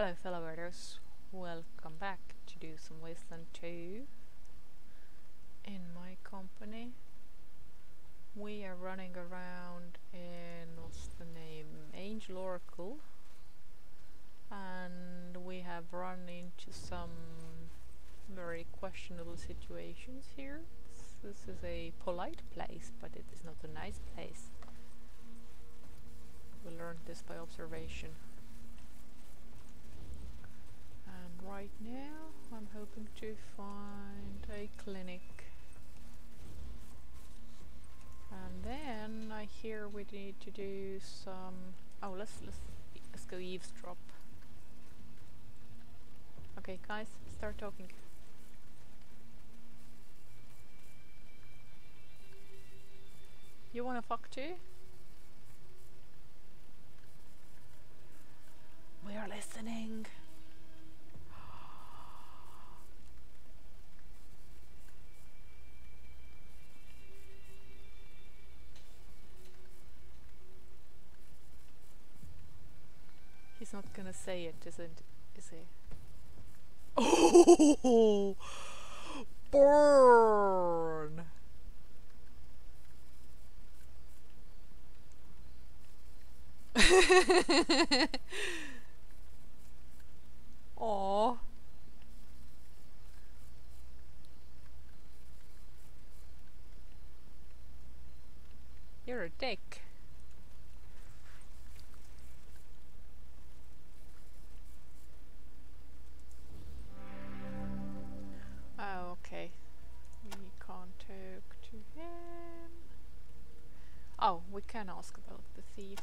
Hello fellow birders, welcome back to do some Wasteland 2 in my company. We are running around in, what's the name, Angel Oracle and we have run into some very questionable situations here. This, this is a polite place, but it is not a nice place. We learned this by observation. And right now I'm hoping to find a clinic. And then I hear we need to do some oh let's let's let's go eavesdrop. Okay guys, start talking. You wanna fuck too? We are listening. He's not gonna say it, isn't is he? Oh burn Aw. You're a dick. Can ask about the thief.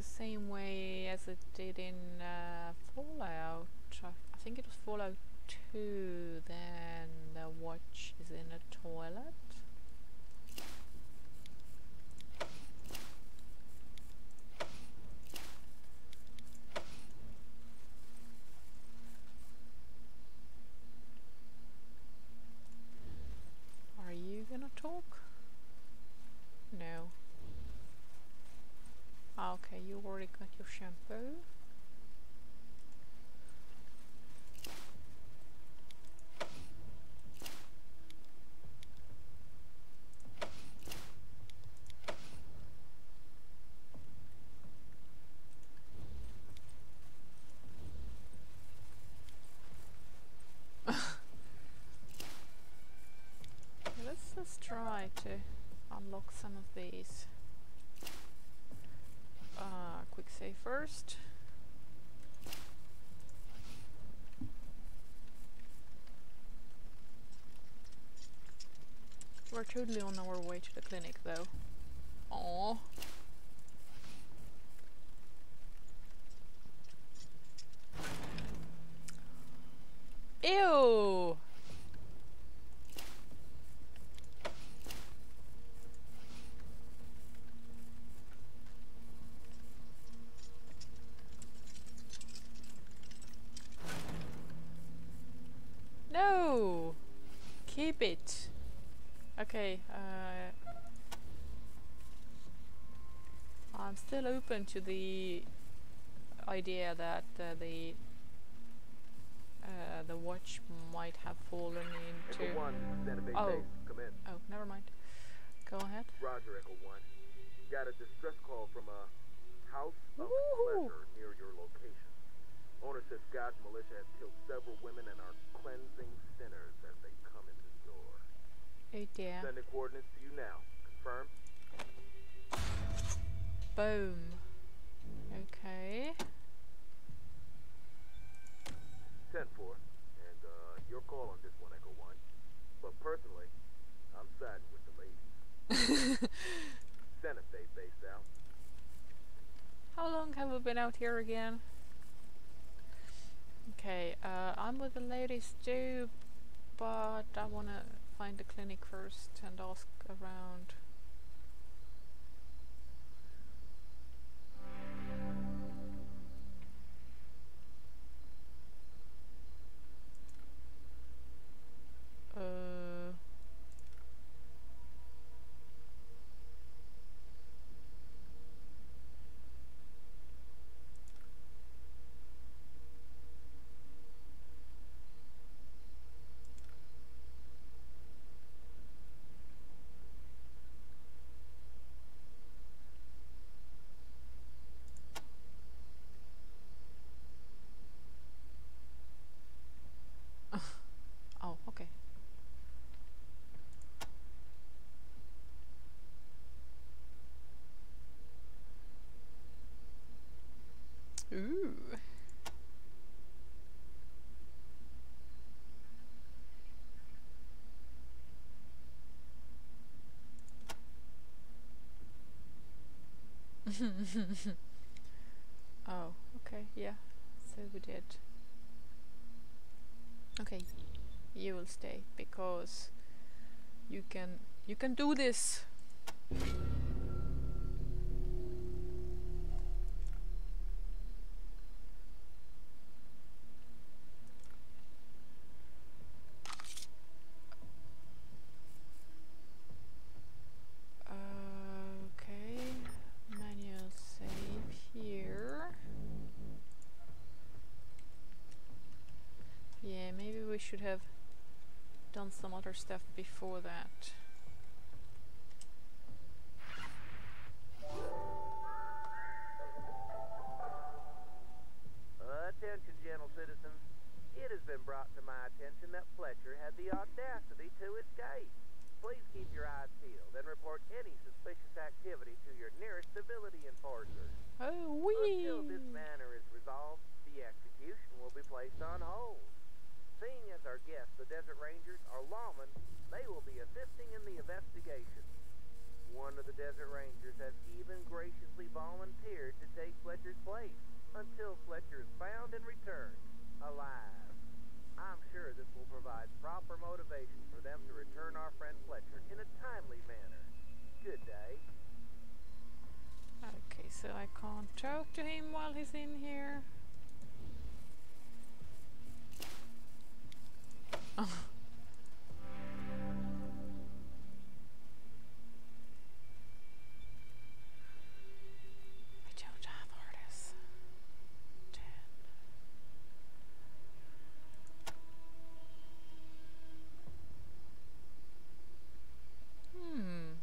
The same way as it did in uh, Fallout, I, think it was Fallout 2, then the watch is in a toilet. Are you gonna talk? No. Ah, okay, you already got your shampoo. Okay, Let's just try to unlock some of these. Uh, quick save first. We're totally on our way to the clinic though. Aww. Ew! No! Keep it! Okay, uh, I'm still open to the idea that uh, the uh, the watch might have fallen into. Echo 1, Santa Fe Oh. Base, come in. Oh, never mind. Go ahead. Roger, Echo 1. Got a distress call from a house of pleasure near your location. Owner says God's militia has killed several women and are cleansing sinners as they come in the door. Oh dear. Sending coordinates to you now. Confirm? Boom. Okay. 10 4. And uh, your call on this one, Echo 1. But personally, I'm siding with the ladies. Santa Fe Base out. How long have we been out here again? Okay, uh, I'm with the ladies too, but I wanna find the clinic first and ask around. Uh, oh, okay. Ooh. oh, okay, yeah. So we did. Okay, you will stay because you can you can do this. Other stuff before that. I can't talk to him while he's in here. I don't have artists. Ten. Hmm.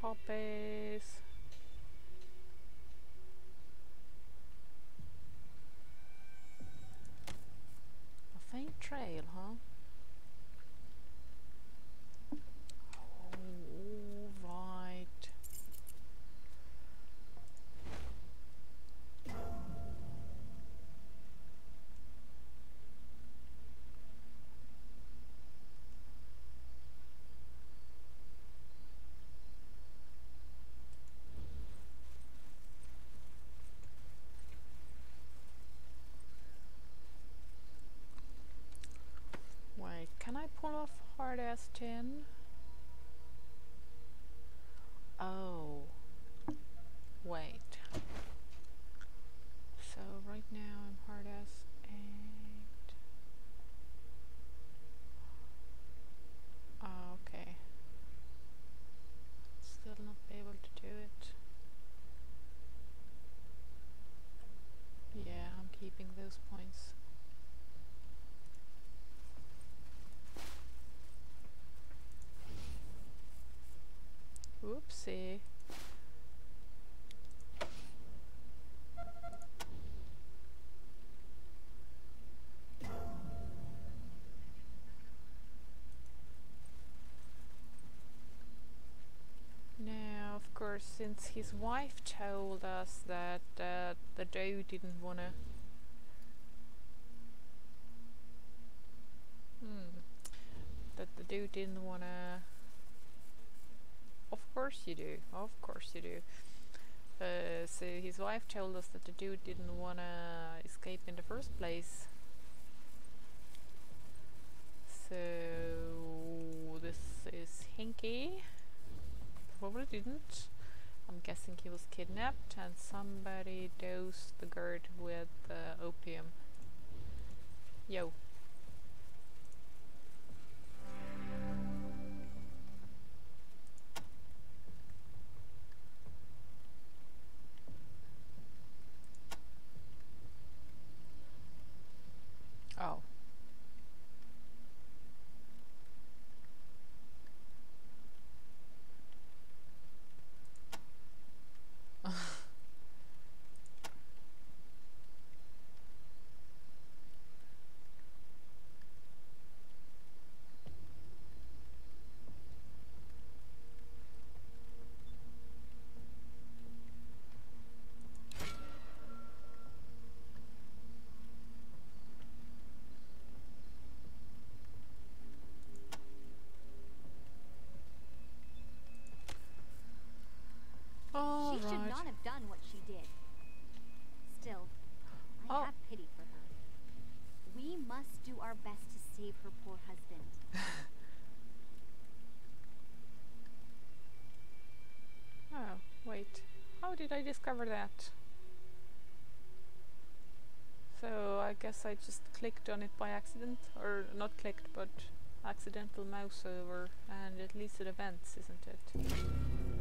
Poppies. A faint trail, huh? Oh, right. Wait, can I pull off hard ass 10? Oh. Wait. So right now I'm hard ass 8. Oh, okay. Still not be able to do it. Yeah, I'm keeping those points. Whoopsie. Now, of his wife told us that uh, the dude didn't wanna. Hmm. That the dude didn't wanna. Of course you do. Of course you do. Uh, so his wife told us that the dude didn't wanna escape in the first place. So this is Hinky. Probably didn't. I'm guessing he was kidnapped and somebody dosed the guard with uh, opium. Yo. Oh. All she should right. not have done what she did. Still, I Oh. have pity for her. We must do our best to save her poor husband. Oh, wait. How did I discover that? So I guess I just clicked on it by accident, or not clicked, but accidental mouse over, and it leads to the vents, isn't it?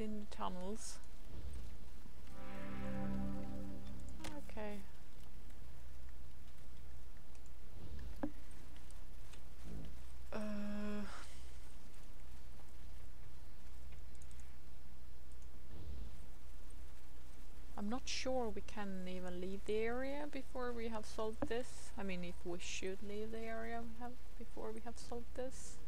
In the tunnels. Okay. Uh, I'm not sure we can even leave the area before we have solved this. I mean, if we should leave the area we have before we have solved this.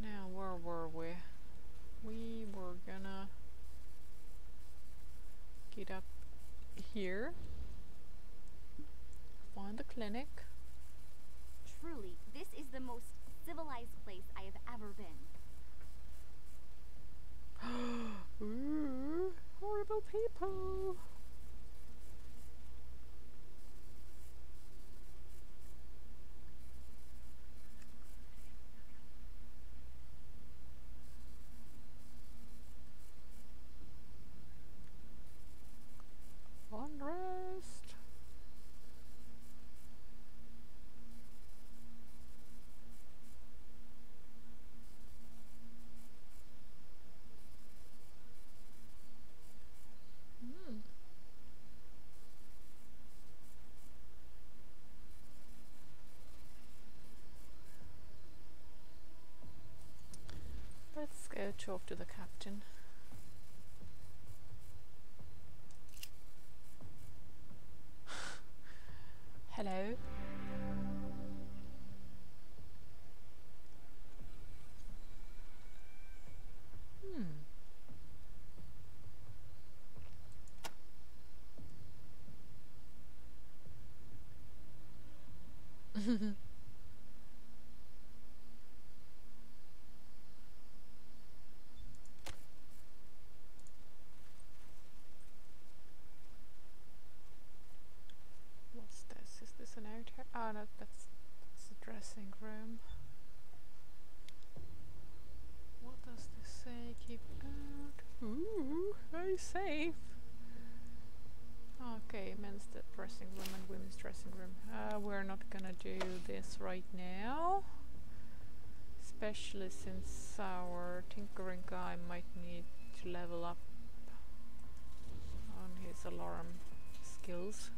Now, where were we? We were gonna get up here, find the clinic. Truly, this is the most civilized place I have ever been. Horrible people. Unrest. Hmm. Let's go talk to the captain. Hello. Hmm. What's this? Is this an out? Oh no, that's that's the dressing room. What does this say? Keep out. Ooh, very safe. Okay, men's d- dressing room and women's dressing room. Uh, we're not gonna do this right now. Especially since our tinkering guy might need to level up on his alarm skills.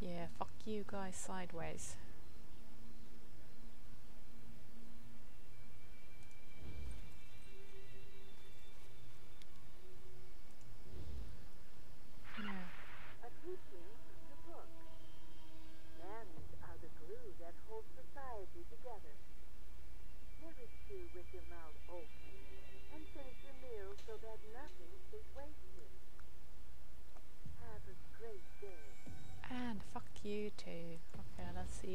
Yeah, fuck you guys sideways.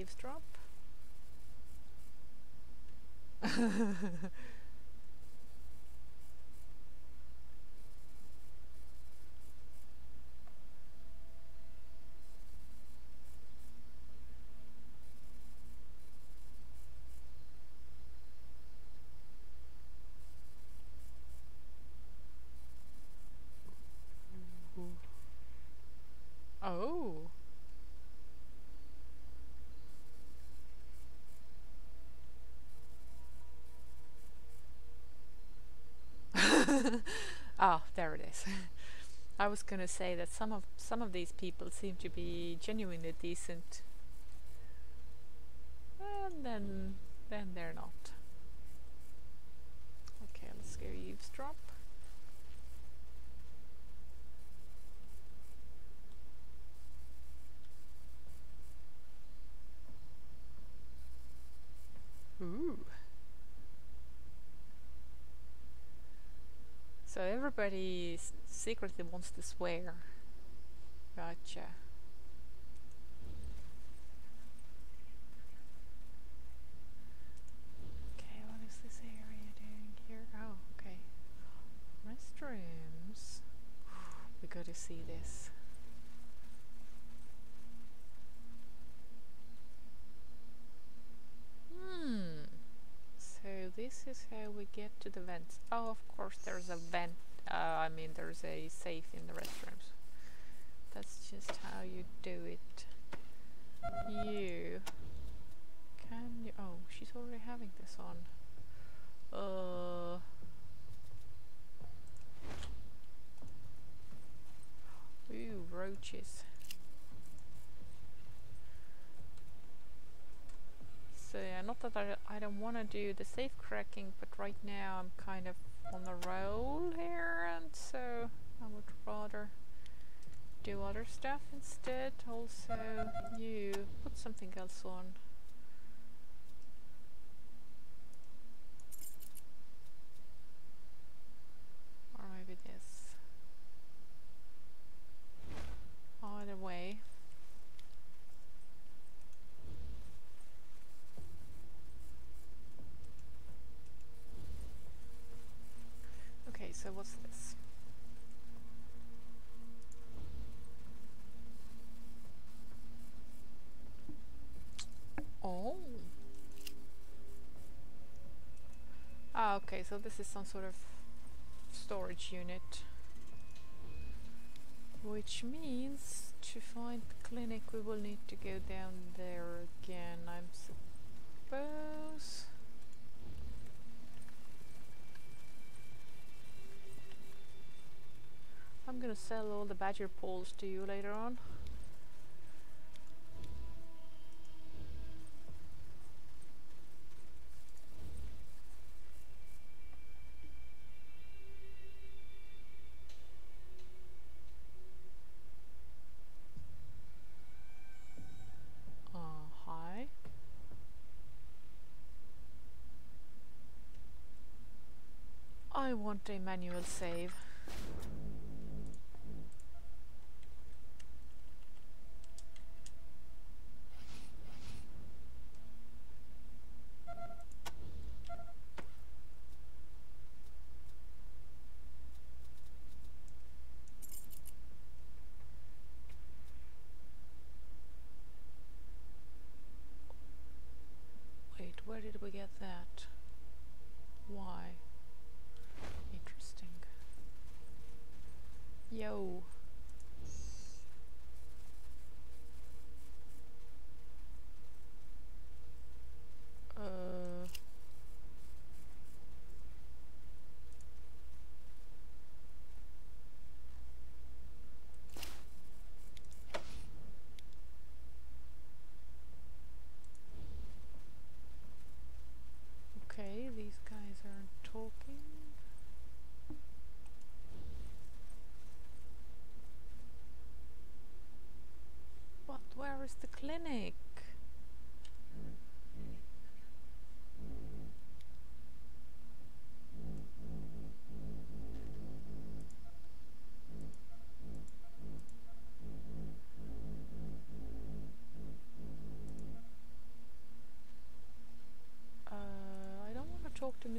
Okay, let's eavesdrop. Oh. Ah, there it is. I was gonna say that some of some of these people seem to be genuinely decent, and then then they're not. Okay, let's go eavesdrop. Ooh. So everybody secretly wants to swear. Gotcha. Okay, what is this area doing here? Oh, okay. Restrooms. We gotta see this. Hmm. So this is how we get to the vents. Oh, of course, there's a vent. Uh, I mean, there's a safe in the restrooms. That's just how you do it. You can you? Oh, she's already having this on. Uh. Ooh, roaches. So yeah, not that I, I don't want to do the safe cracking, but right now I'm kind of on the roll here, and so I would rather do other stuff instead. Also, you put something else on. Or maybe this. Either way. Okay, so what's this? Oh. Ah, okay, so this is some sort of storage unit. Which means to find the clinic we will need to go down there again, I'm suppose. I'm gonna sell all the badger poles to you later on. Uh. I want a manual save. Wait, where did we get that? Why? Interesting. Yo. Uh. Okay, these guys aren't talking. But where is the clinic?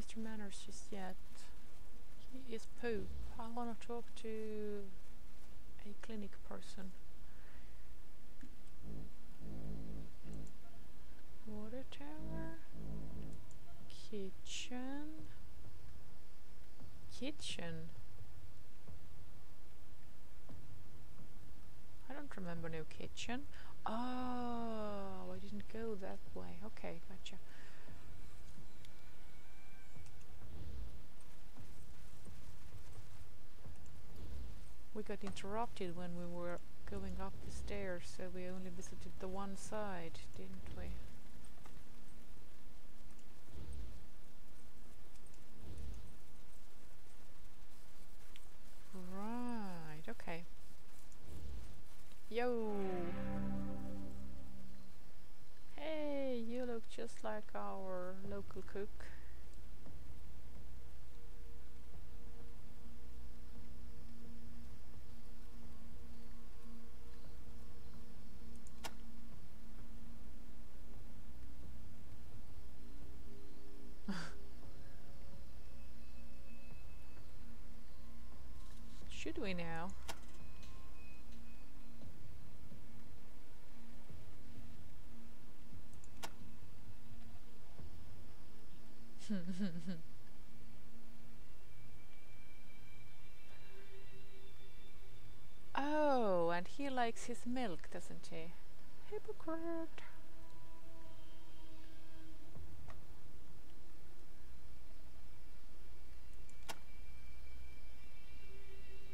Mr. Manners just yet. He is poop. I wanna talk to a clinic person. Water tower. Kitchen. Kitchen. I don't remember no kitchen. Oh, I didn't go that way. Okay, gotcha. We got interrupted when we were going up the stairs, so we only visited the one side, didn't we? Right, okay. Yo! Hey, you look just like our local cook. Now? oh, and he likes his milk, doesn't he? Hypocrite.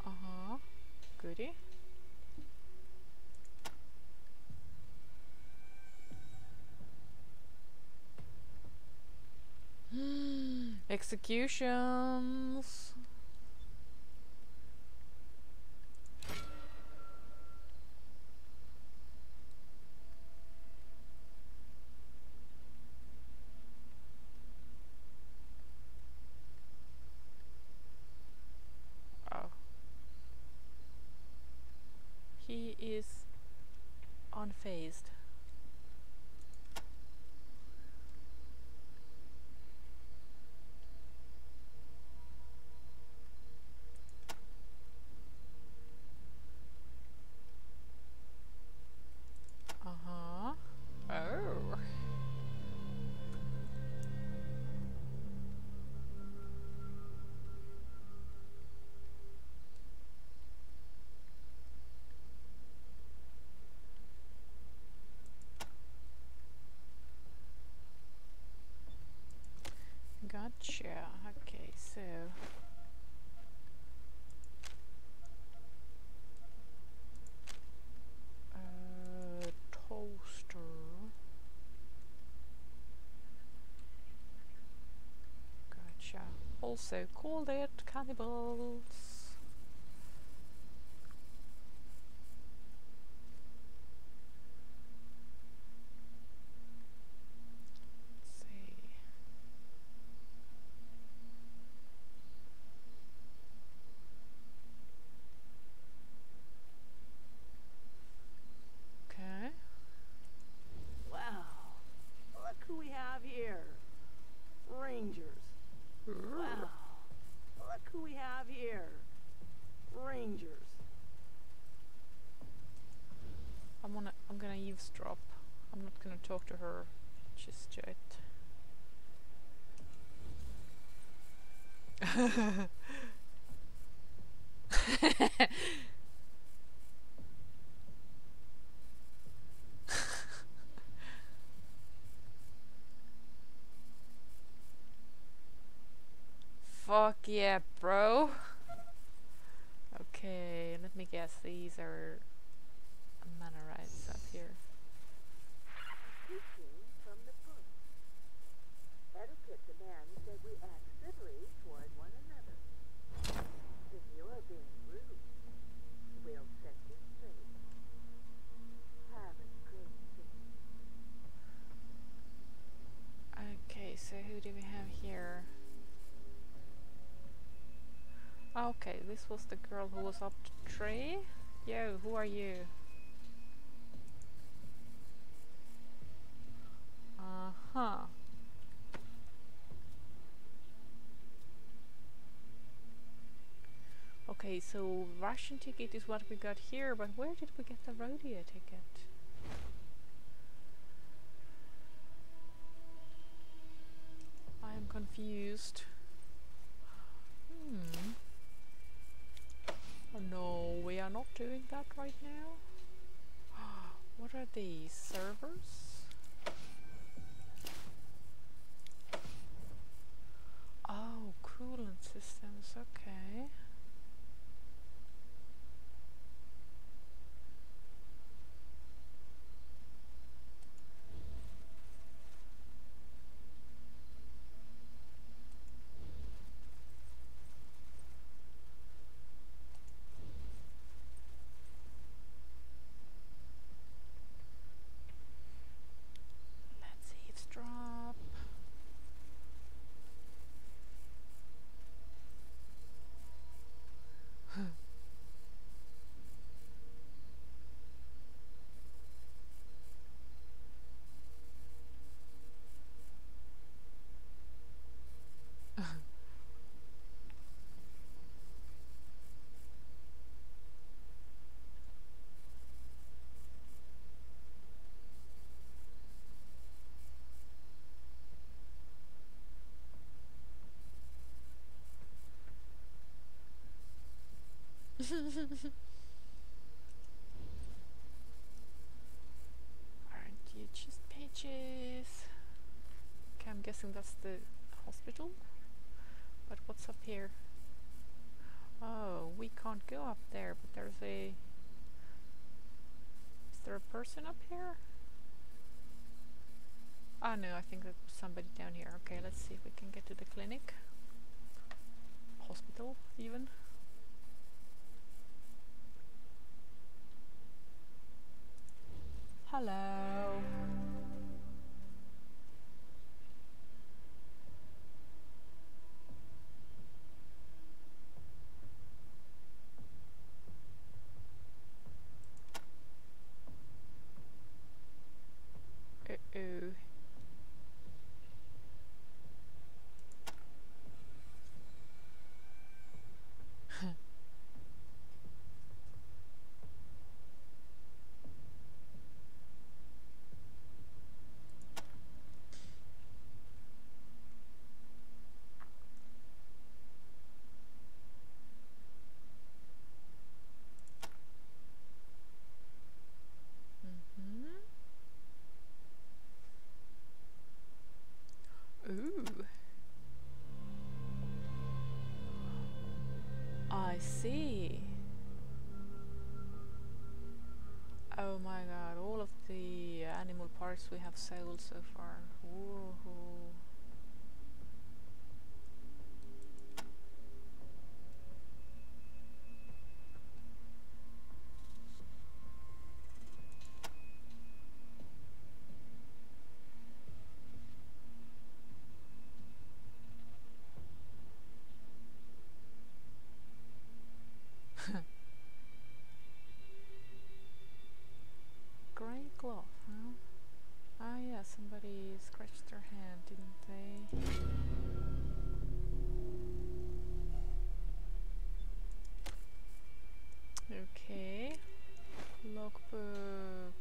Uh-huh. Goody. Executions. Gotcha. Okay, so uh, toaster. Gotcha. Also called it cannibals. Let's see. Okay. Wow. Look who we have here. Rangers. Wow. Look who we have here. Rangers. I'm gonna I'm gonna eavesdrop. I'm not gonna talk to her just yet. Fuck yeah, bro. Okay, let me guess. These are Mannerites up here. Speaking from the book. Etiquette demands that we act civilly toward one another. If you're Okay, so who do we have here? Okay, this was the girl who was up the tree. Yo, who are you? Uh Okay, so Russian ticket is what we got here, but where did we get the rodeo ticket? I am confused. Hmm. Oh no, we are not doing that right now. what are these? Servers? Oh, coolant systems, okay. Let's eavesdrop. Aren't you just pages? Okay, I'm guessing that's the hospital. But what's up here? Oh, we can't go up there, but there's a... Is there a person up here? Oh no, I think that was somebody down here. Okay, let's see if we can get to the clinic. Hospital, even. Hello. Parts we have sold so far. Woohoo. Grey cloth, huh? Ah yeah, somebody scratched their hand, didn't they? Okay. Logbook.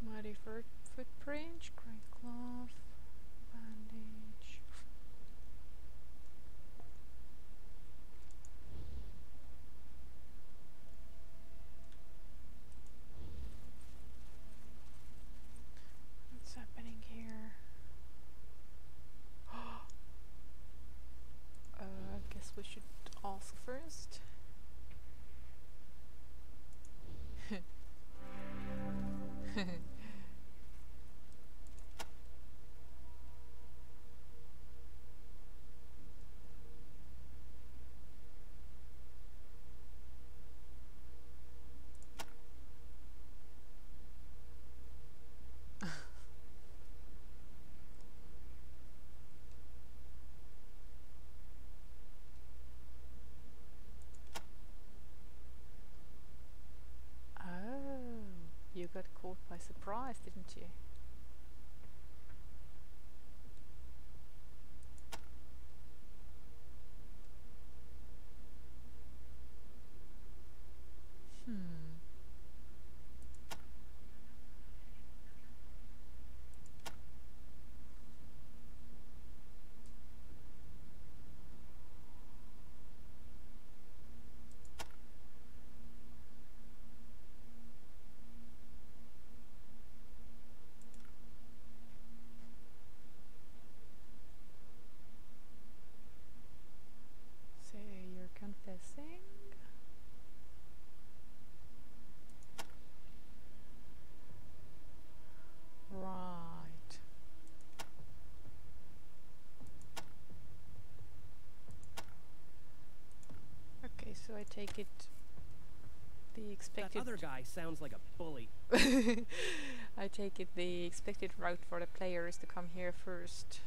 Muddy foot footprint, grey cloth, bandage. What's happening here? uh, I guess we should ask first. Oh, you got caught by surprise, didn't you? Take it the expected... That other guy sounds like a bully. I take it the expected route for the player is to come here first.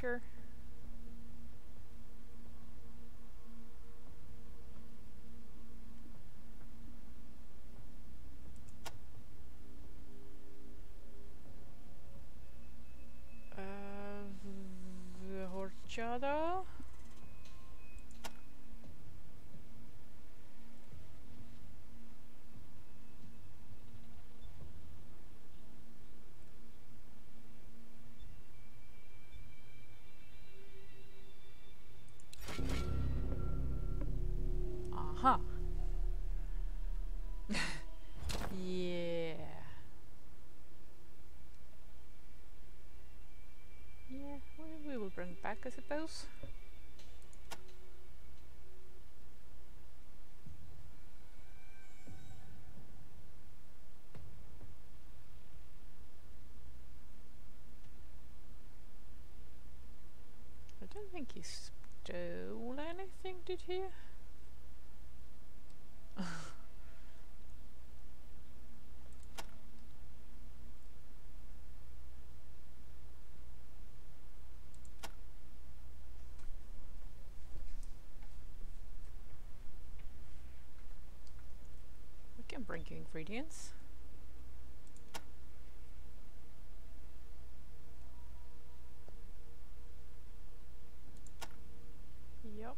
Sure. Uh, v- horchata. I suppose. I don't think he stole anything, did he? You ingredients. Yup.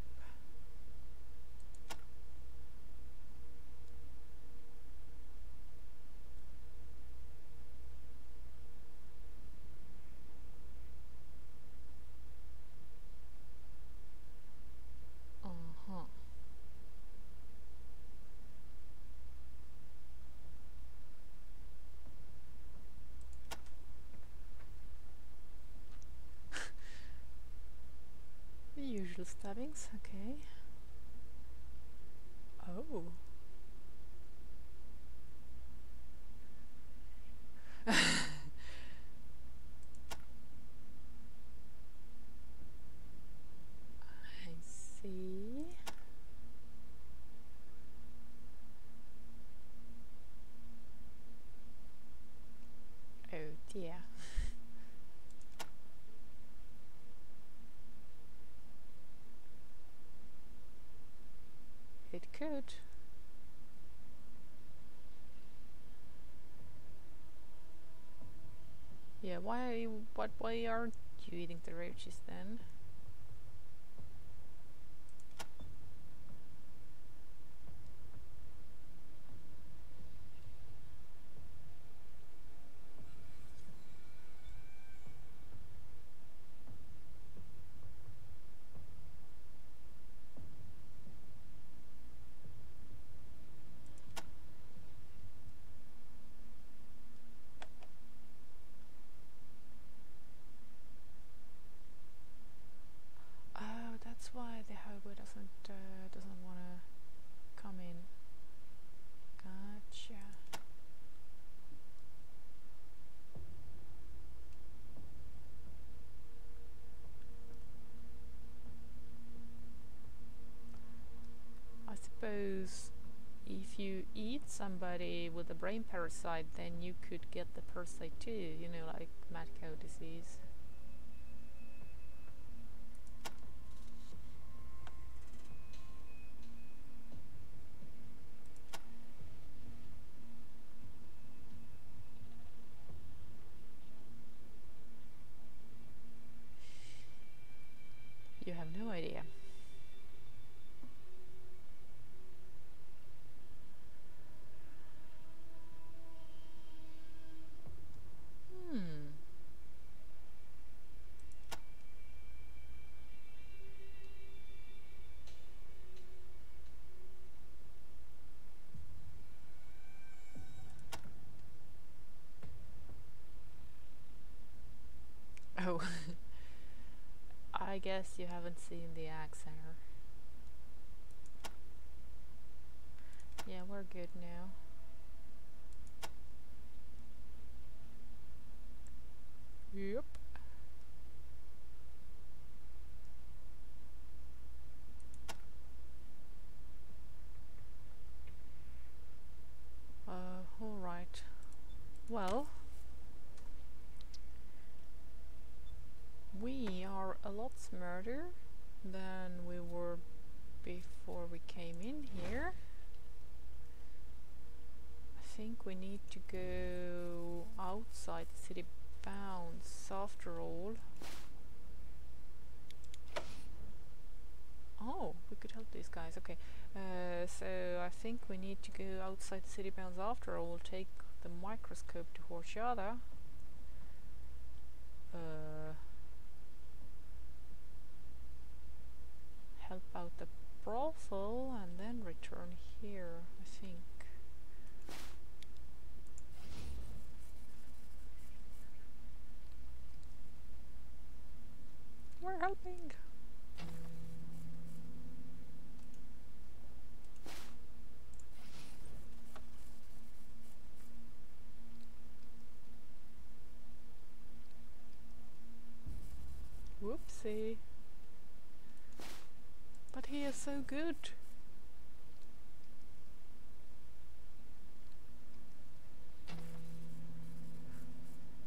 Uh-huh. Usual stabbings, okay. Oh. I see. Oh dear. It could. Yeah, why are you, what why aren't you eating the roaches then? Oh, that's why the hobo doesn't uh, doesn't want to come in. Gotcha. I suppose if you eat somebody with a brain parasite, then you could get the parasite too. You know, like mad cow disease. You have no idea. Hmm. Oh. I guess you haven't seen the Ag Center. Yeah, we're good now. Yep. Uh, alright. Well, we are a lot smarter than we were before we came in here. I think we need to go outside the city bounds after all. Oh, we could help these guys. Okay, uh, so I think we need to go outside the city bounds after all. Take the microscope to Horchata. Uh, help out the brothel and then return here, I think. We're helping. Whoopsie. So good.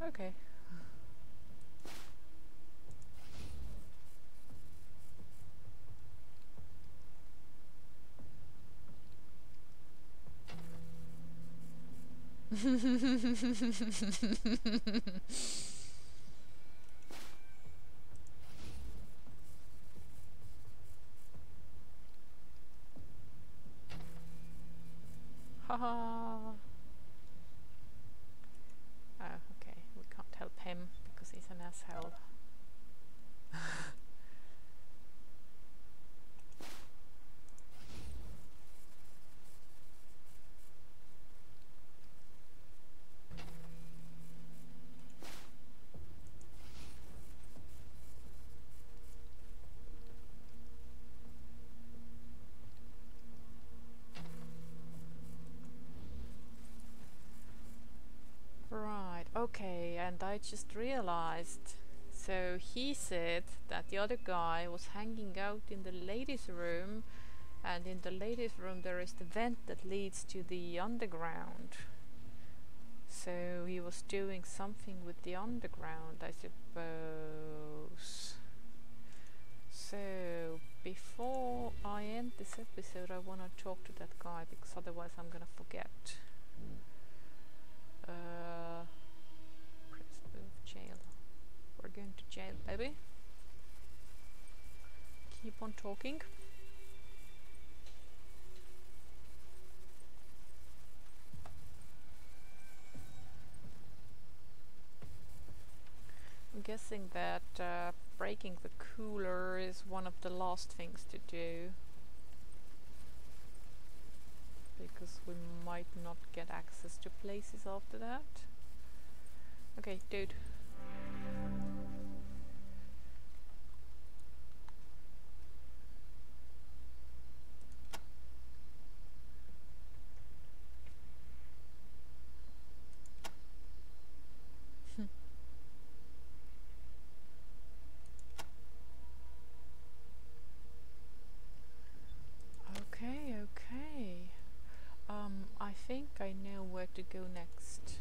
Okay. Haha. Oh, okay. We can't help him because he's an asshole. Right, okay, and I just realized. So he said that the other guy was hanging out in the ladies' room, and in the ladies' room there is the vent that leads to the underground. So he was doing something with the underground, I suppose. So before I end this episode, I want to talk to that guy because otherwise I'm gonna forget. Uh, Baby. Keep on talking. I'm guessing that uh, breaking the cooler is one of the last things to do. Because we might not get access to places after that. Okay, dude. Okay, okay. Um, I think I know where to go next.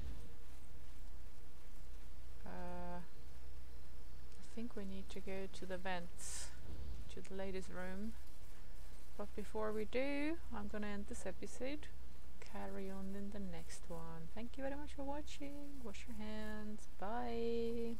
Uh, I think we need to go to the vents, to the ladies' room. But before we do, I'm gonna end this episode. Carry on in the next one. Thank you very much for watching. Wash your hands. Bye.